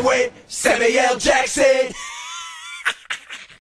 With Samuel Jackson.